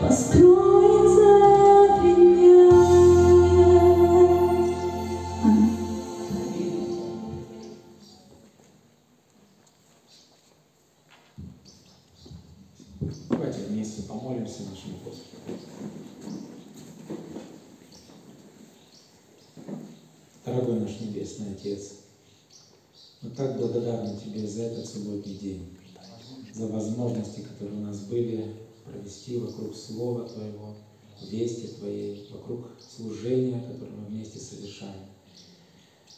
построится дня. Аминь. Давайте вместе помолимся нашему Господу. Дорогой наш Небесный Отец, мы так благодарны Тебе за этот субботний день, за возможности, которые у нас были провести вокруг Слова Твоего, вести Твоей, вокруг служения, которое мы вместе совершаем.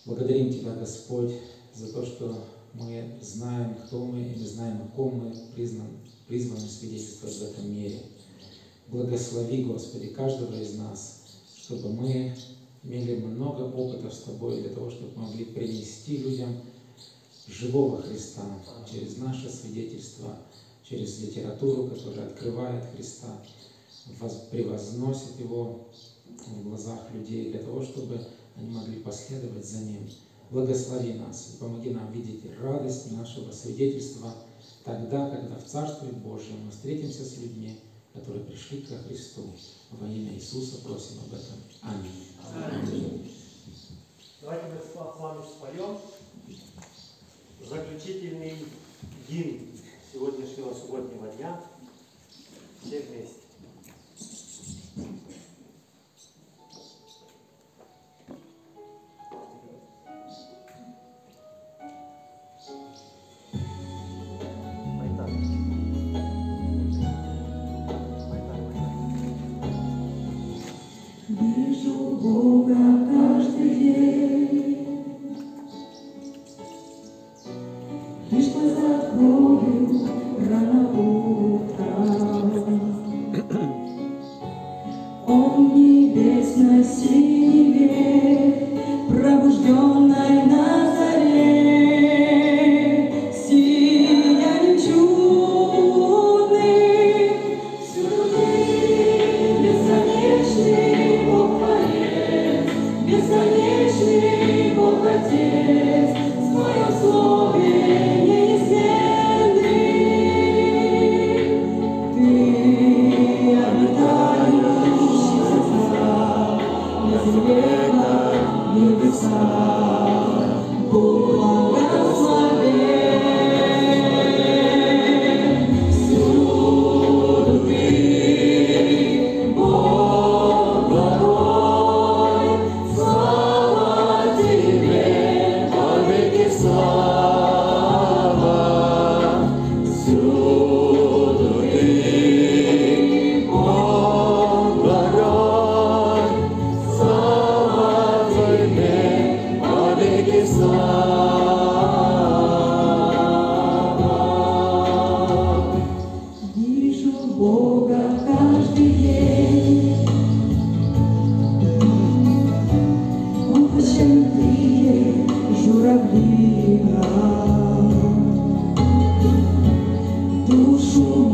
Благодарим Тебя, Господь, за то, что мы знаем, кто мы, и мы знаем, о ком мы признан, призваны свидетельствовать в этом мире. Благослови, Господи, каждого из нас, чтобы мы имели много опыта с Тобой для того, чтобы могли принести людям живого Христа через наше свидетельство, через литературу, которая открывает Христа, воз- превозносит Его в глазах людей, для того, чтобы они могли последовать за Ним. Благослови нас и помоги нам видеть радость нашего свидетельства тогда, когда в Царстве Божьем мы встретимся с людьми, которые пришли ко Христу. Во имя Иисуса просим об этом. Аминь. Давайте мы с вами споем заключительный гимн сегодняшнего субботнего дня. Все вместе. Лишь глаза открою рано утром. Он в Oh.